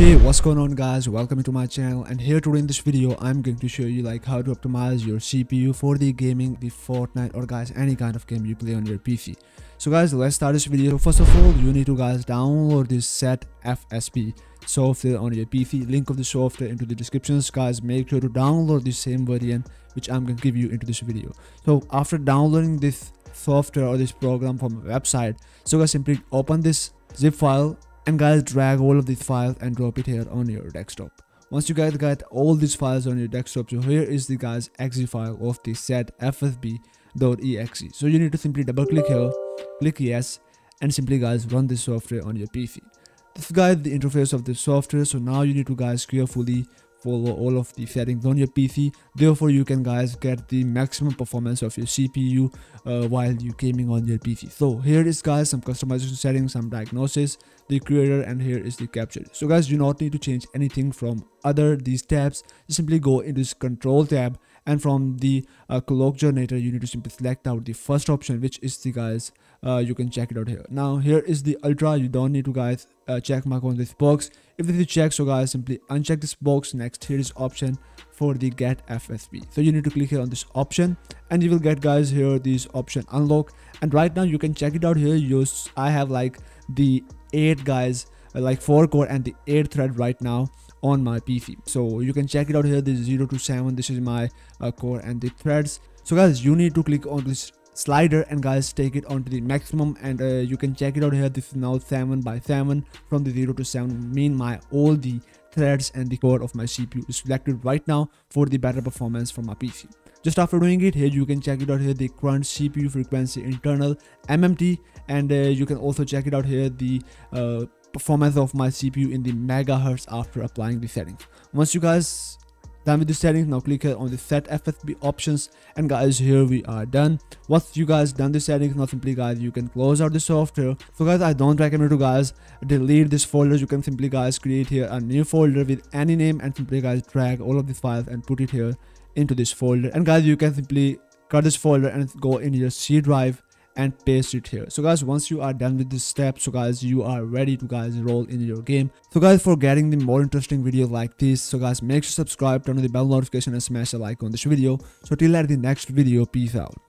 Hey what's going on guys welcome to my channel and here today in this video I'm going to show you like how to optimize your CPU for the gaming the Fortnite or guys any kind of game you play on your PC. So guys let's start this video. First of all you need to guys download this set FSB software on your PC. Link of the software into the descriptions guys make sure to download the same variant which I'm going to give you into this video. So after downloading this software or this program from a website so guys simply open this zip file and guys drag all of these files and drop it here on your desktop. Once you guys get all these files on your desktop so here is the guys exe file of the set fsb.exe so you need to simply double click here click yes and simply guys run this software on your pc this guys the interface of the software so now you need to guys carefully follow all of the settings on your PC. Therefore, you can guys get the maximum performance of your CPU uh, while you gaming on your PC. So here is guys some customization settings, some diagnosis, the creator, and here is the capture. So guys, do not need to change anything from other these tabs. Just simply go into this control tab and from the uh, clock generator you need to simply select out the first option which is the guys uh, you can check it out here. Now here is the ultra. You don't need to guys uh, check mark on this box. If this is checked so guys simply uncheck this box. Next here is option for the get fsb so you need to click here on this option and you will get guys here this option unlock. And right now you can check it out here. Use i have like the eight guys uh, like four core and the eight thread right now on my pc so you can check it out here. This is 0 to 7 this is my uh, core and the threads. So guys you need to click on this slider and guys take it onto the maximum. And uh, you can check it out here. This is now 7 by 7 from the 0 to 7 mean my all the threads and the core of my cpu is selected right now for the better performance from my pc just after doing it here you can check it out here the current cpu frequency internal mmt and uh, you can also check it out here the uh, performance of my cpu in the megahertz after applying the settings. Once you guys done with the settings now click on the set fsb options. And guys here we are done. Once you guys done the settings now simply guys you can close out the software. So guys i don't recommend you guys delete this folder. You can simply guys create here a new folder with any name and simply guys drag all of these files and put it here into this folder. And guys you can simply cut this folder and go in your c drive and paste it here. So guys once you are done with this step so guys you are ready to guys roll in your game. So guys for getting the more interesting video like this so guys make sure to subscribe turn on the bell notification and smash a like on this video. So till at the next video peace out